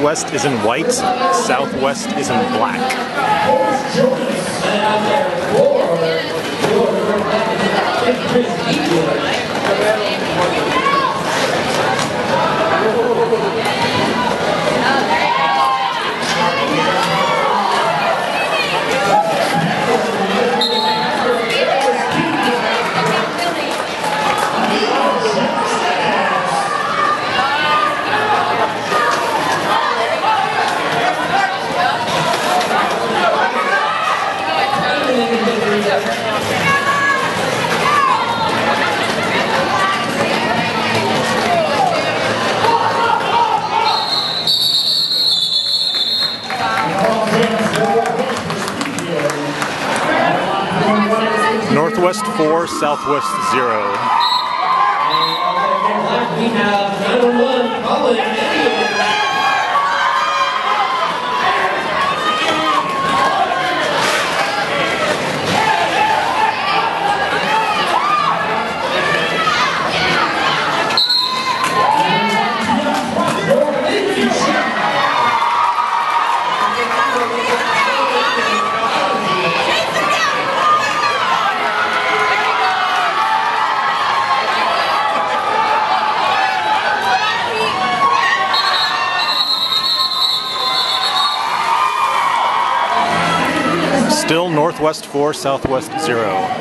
Northwest is in white, Southwest is in black. Northwest 4, Southwest 0. Uh, we have number one, Colin Still Northwest 4, Southwest 0.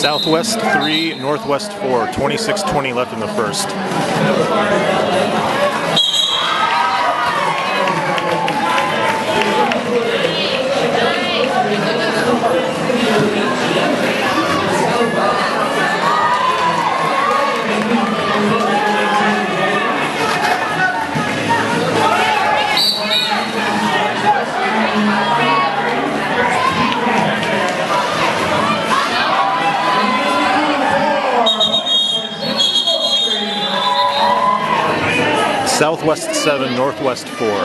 Southwest 3, Northwest 4, 26-20 left in the first. Southwest 7, Northwest 4. Look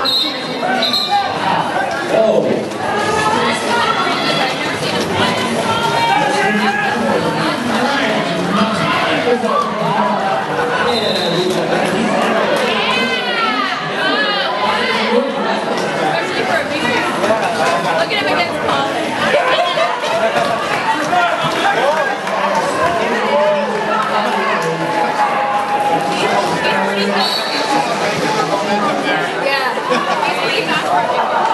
at him against Paul. Yeah. Pretty fast working.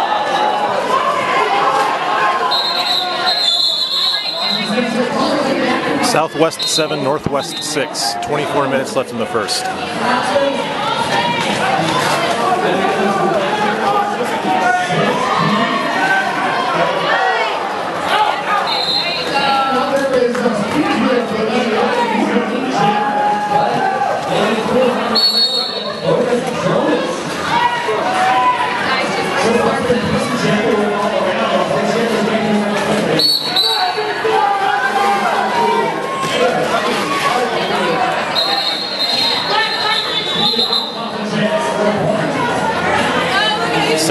Southwest 7, Northwest 6. 24 minutes left in the first.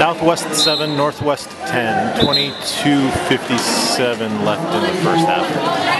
Southwest 7, Northwest 10. 22.57 left in the first half.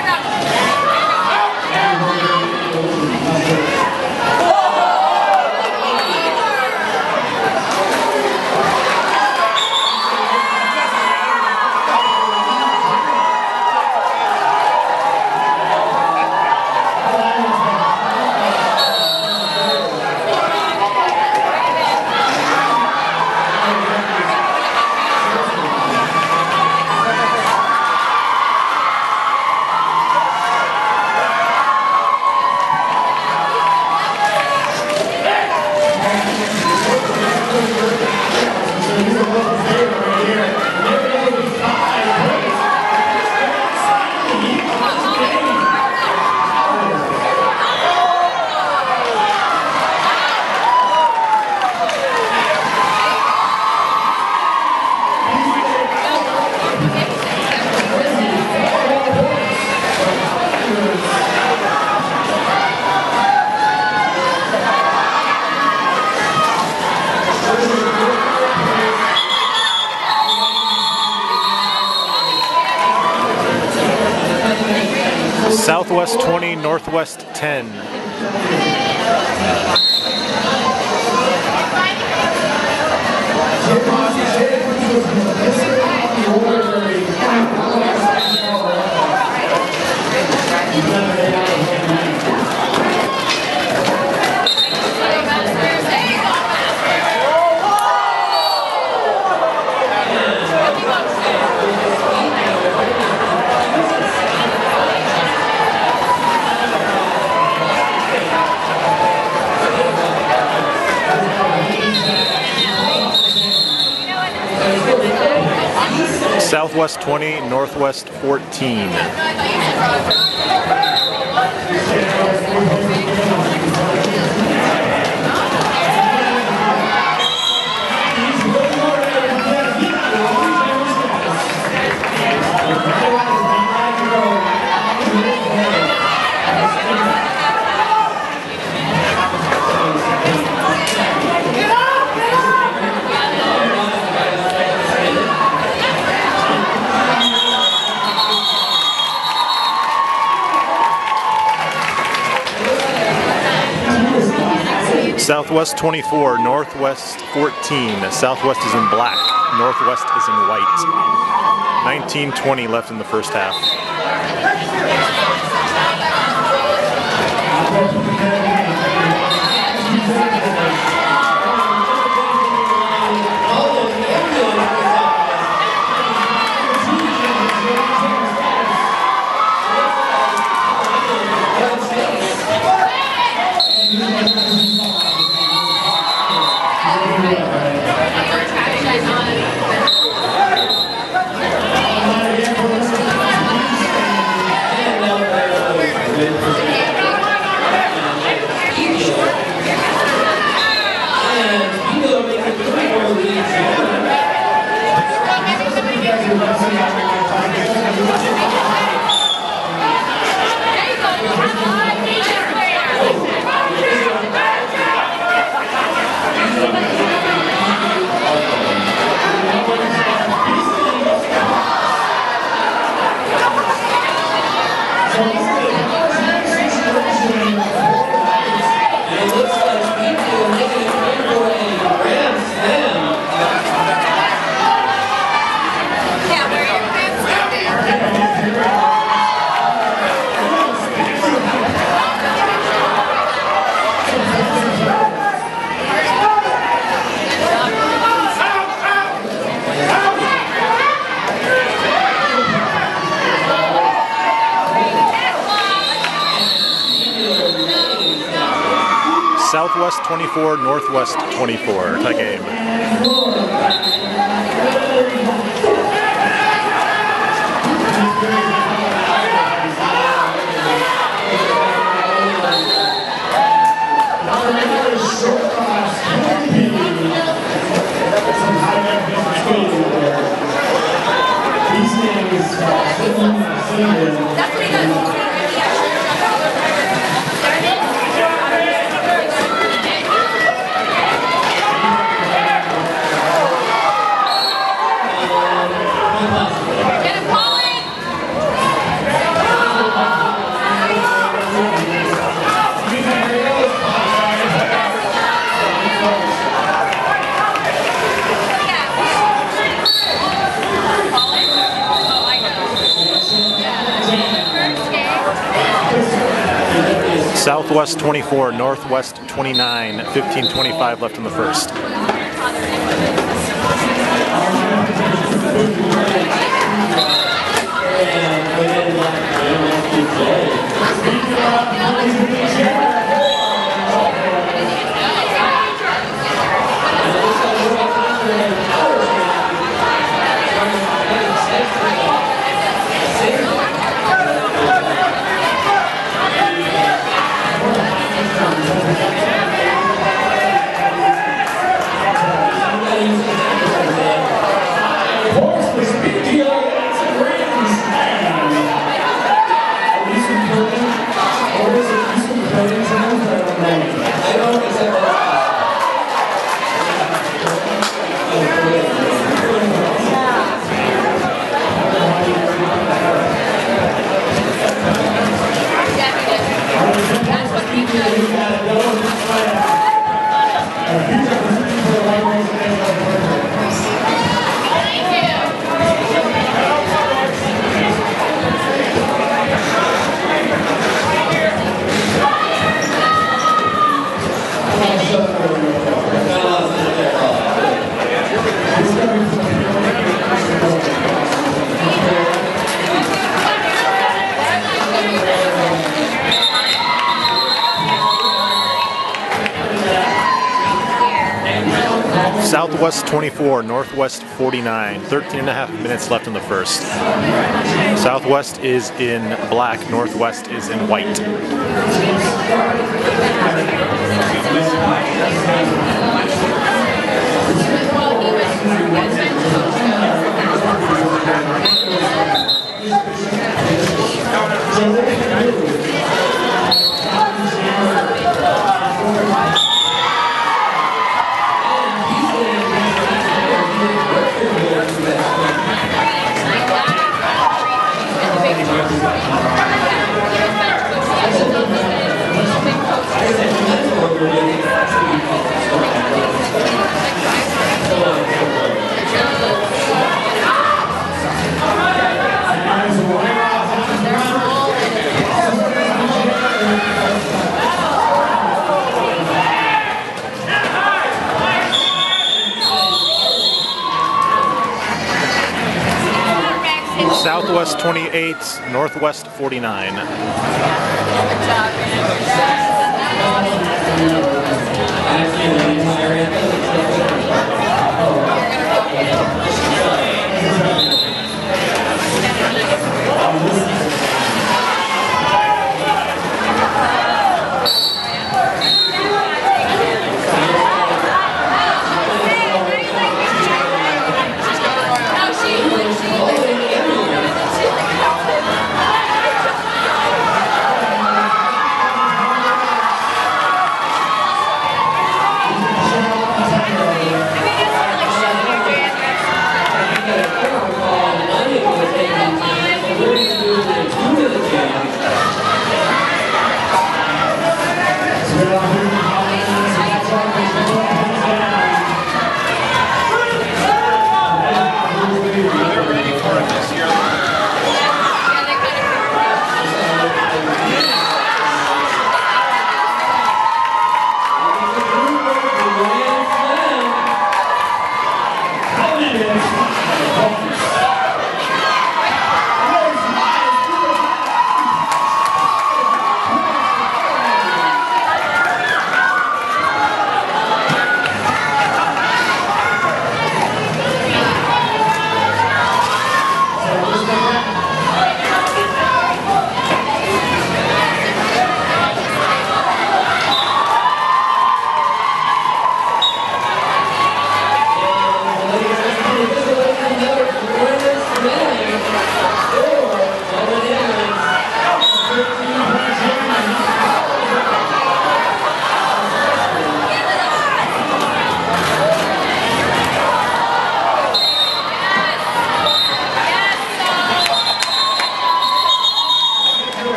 10. Southwest 20, Northwest 14. Southwest 24, Northwest 14. Southwest is in black, Northwest is in white. 1920 left in the first half. Southwest 24, Northwest 24. Tie Southwest 24, Northwest 29. 1525 left in the first. Southwest 24, Northwest 49. 13 and a half minutes left in the first. Southwest is in black, Northwest is in white. Southwest 28, Northwest 49. No,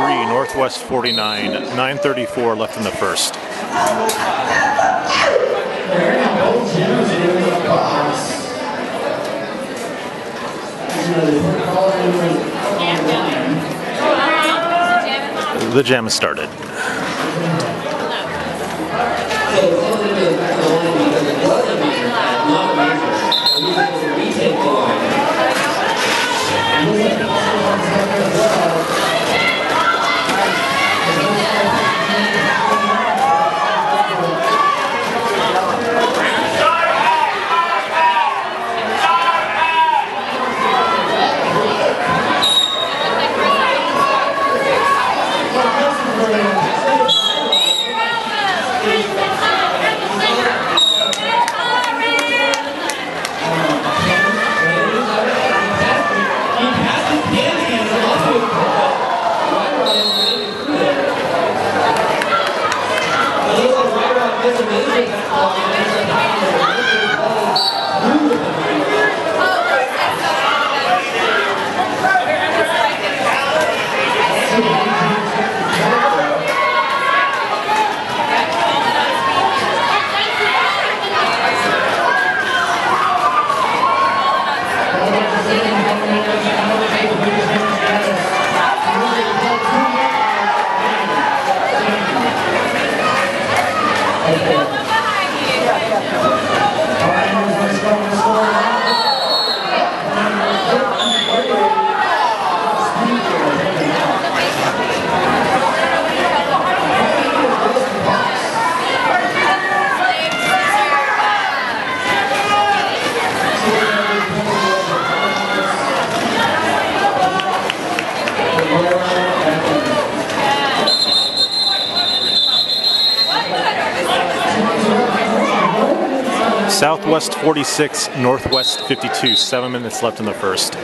43, Northwest 49. 934 left in the first. The jam has started. Southwest 46, Northwest 52. Seven minutes left in the first.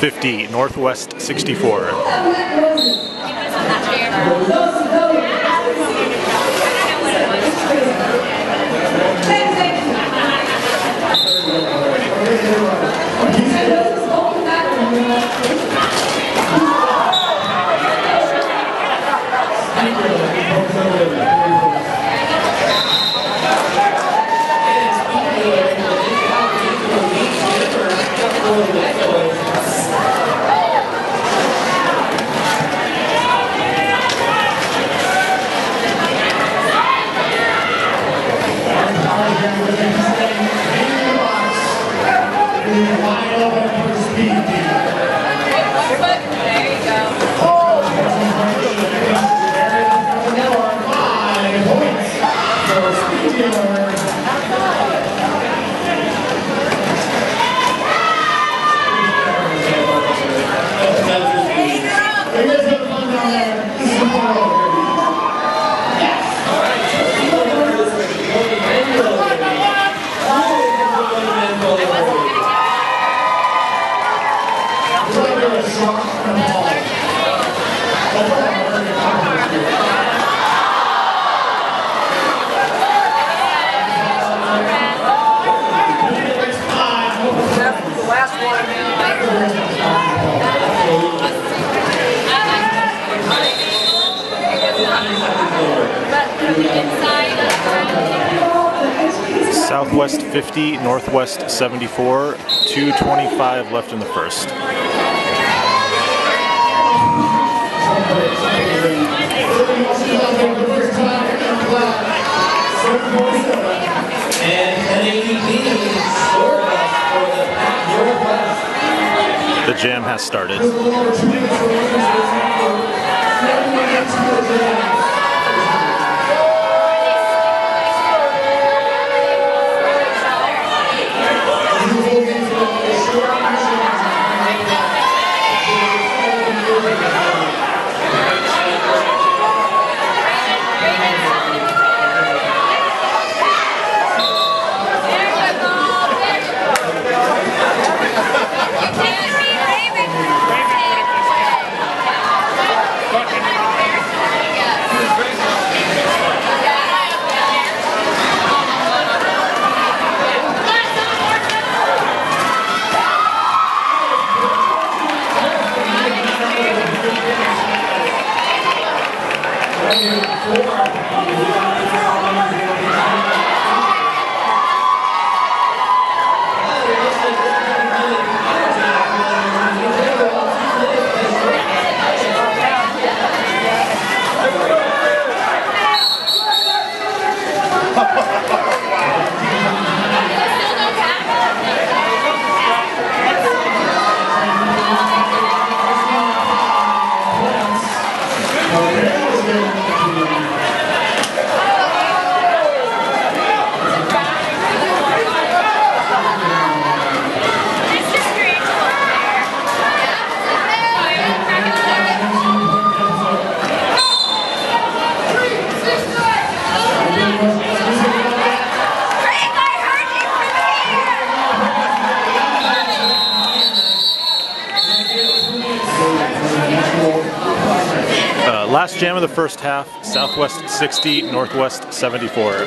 50, Northwest 64. There Southwest 50, Northwest 74. 225 left in the first. The jam has started. first half, Southwest 60, Northwest 74.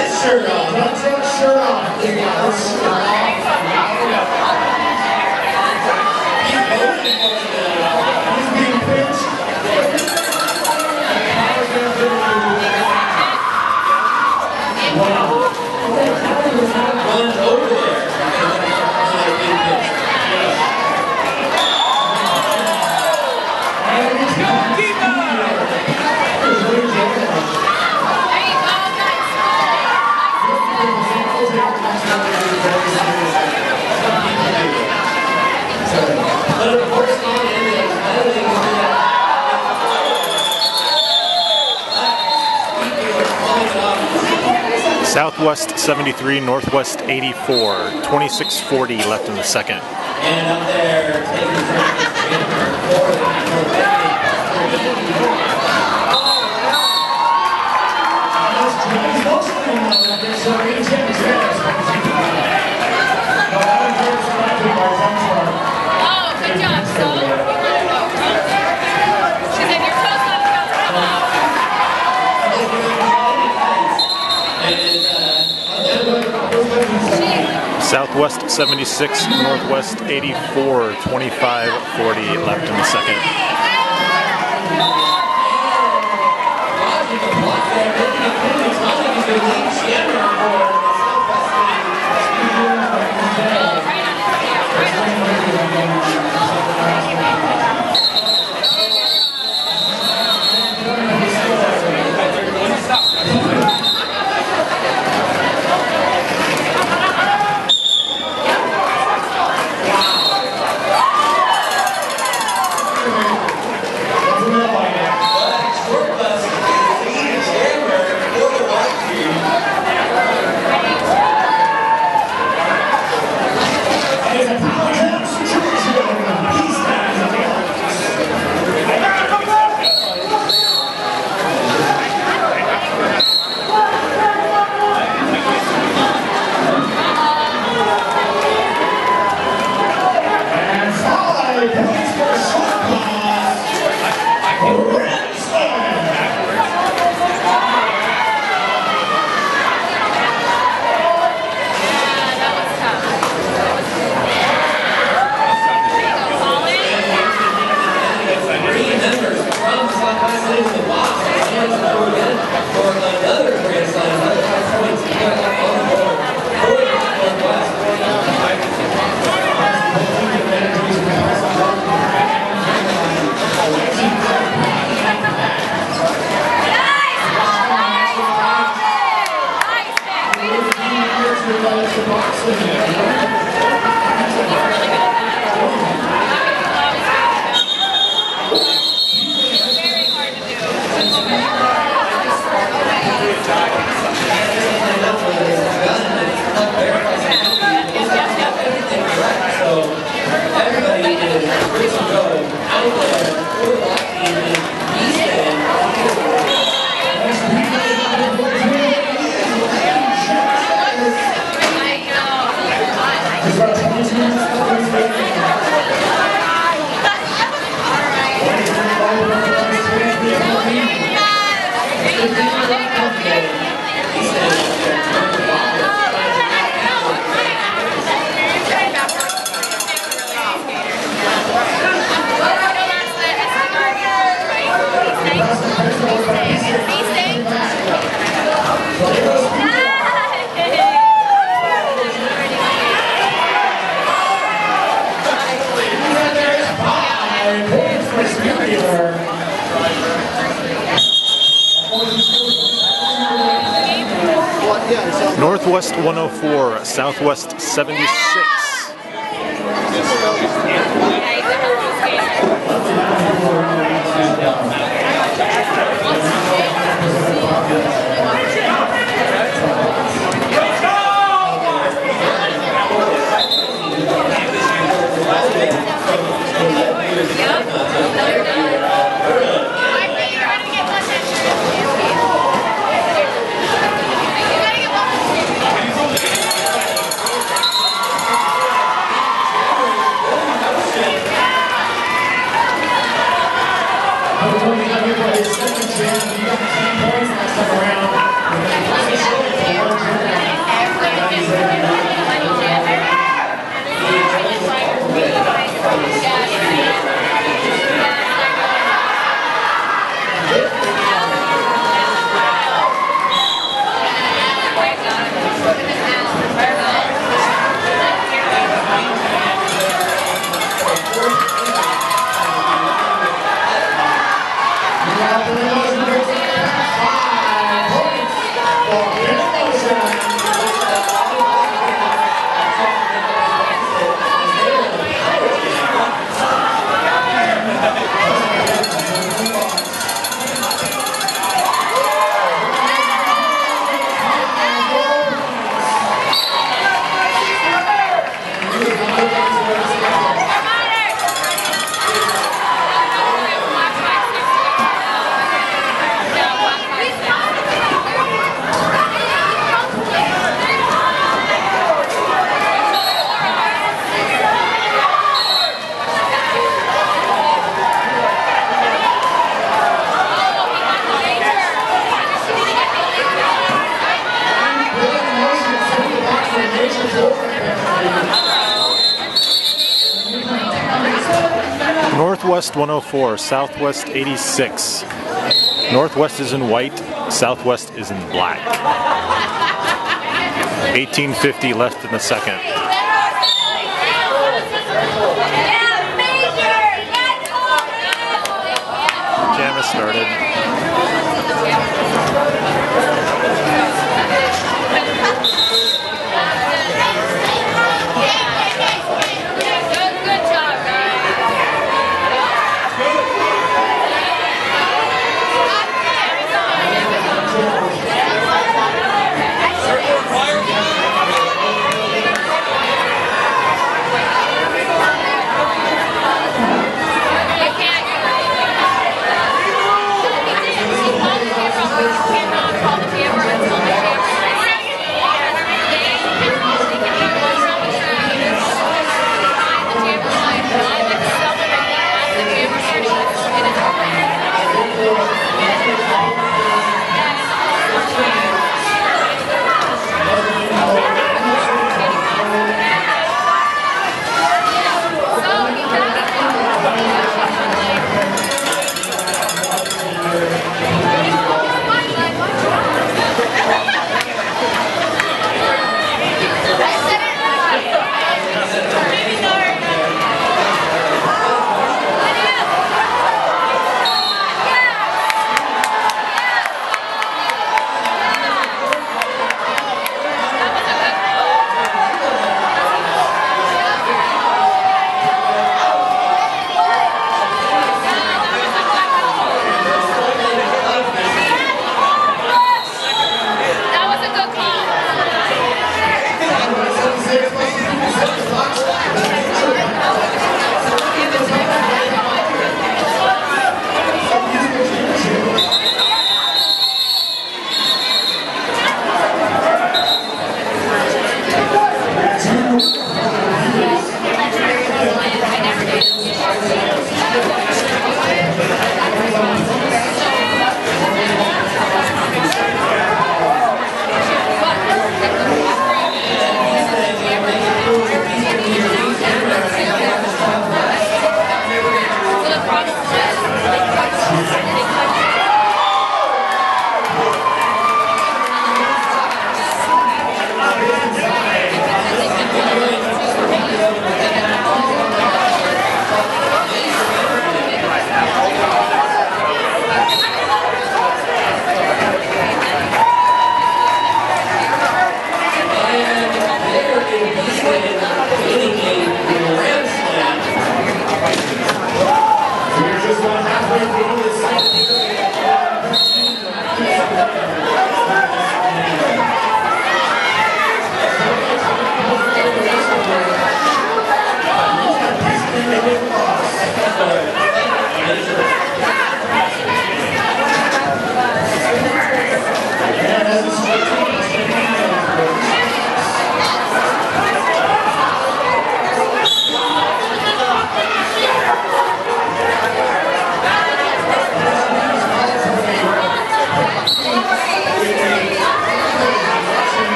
that shirt off. Don't take shirt off. Your shirt off. He's being pinched. Northwest 73, Northwest 84, 2640 left in the second. And up there, taking Southwest 76, Northwest 84, 25-40 left in the second. Southwest 76. Northwest 104, Southwest 86. Northwest is in white, Southwest is in black. 1850 left in the second. Jam has started.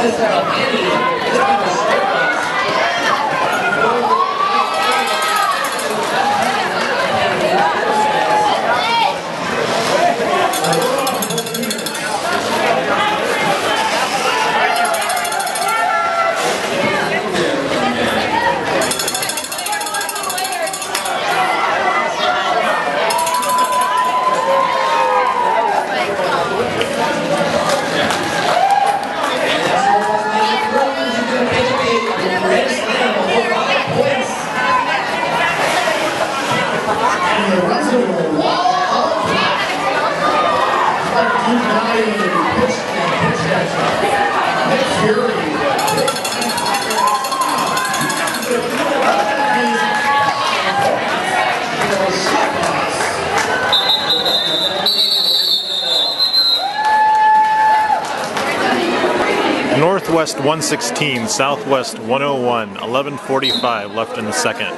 Obrigado. Northwest 116, Southwest 101, 1145 left in the second.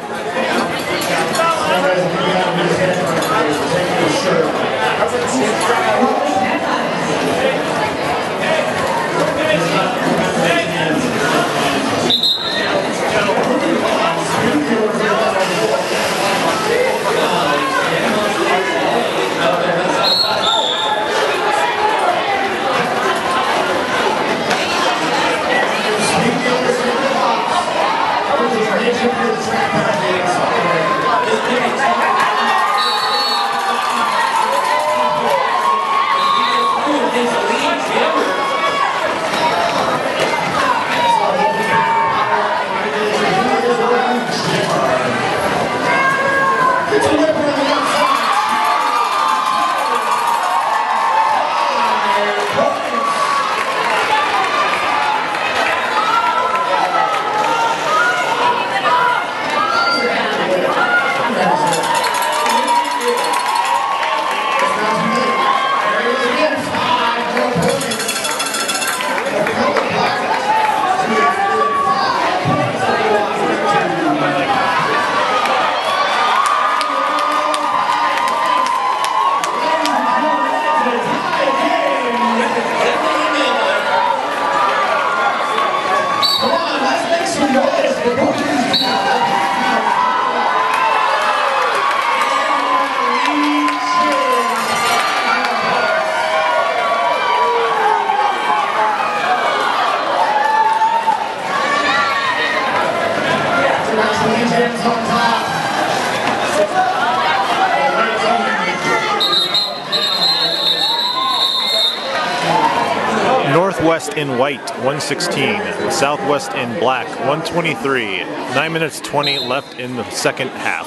in white, 116. Southwest in black, 123. 9 minutes 20 left in the second half.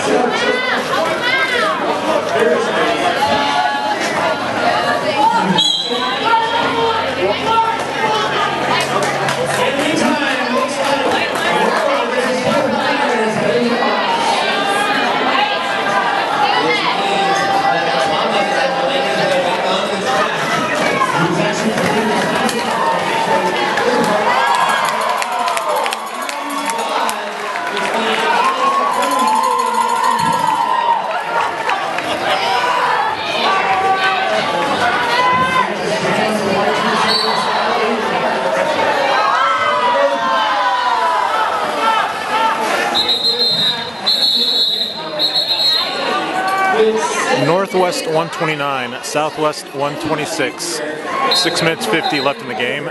Here's 129, Southwest 126. Six minutes 50 left in the game.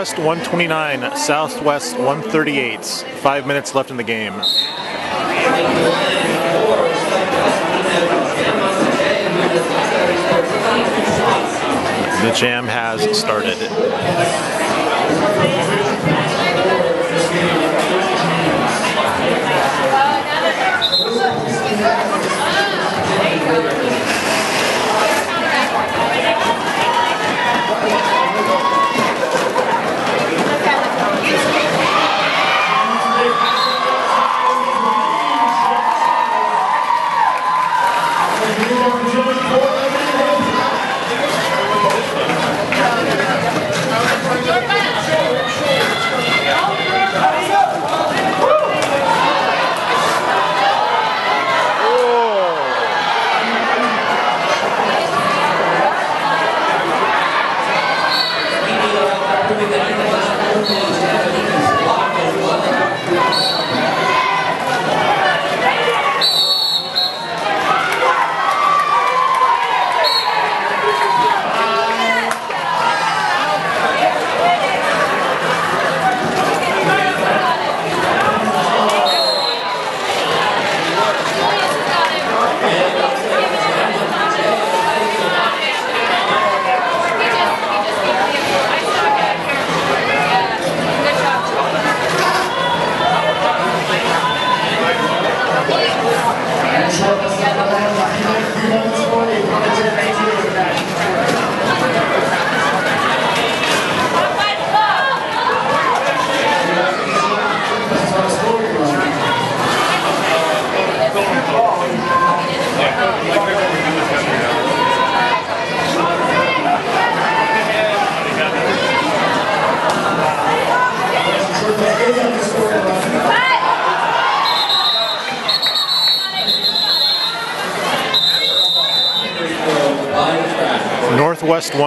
Northwest 129, Southwest 138. Five minutes left in the game. The jam has started.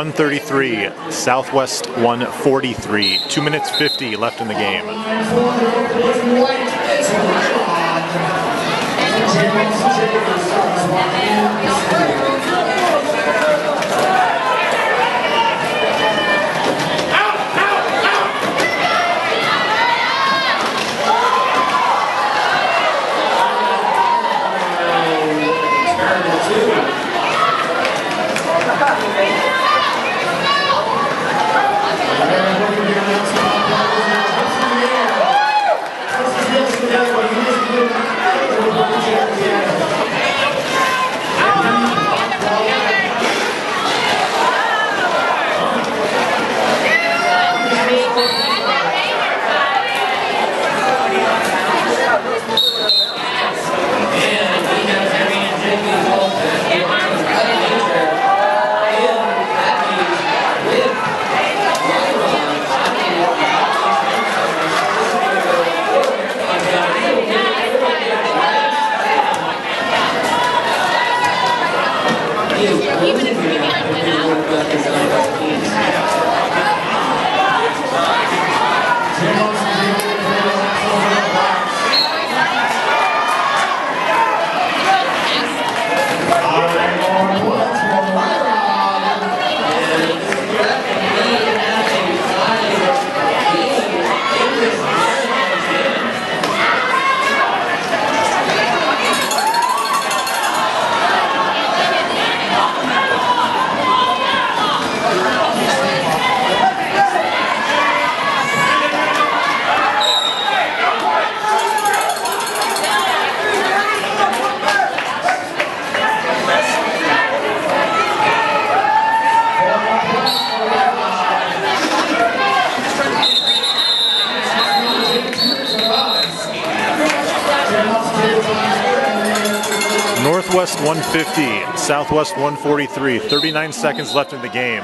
133, Southwest 143. Two minutes 50 left in the game. Southwest 143. 39 seconds left in the game.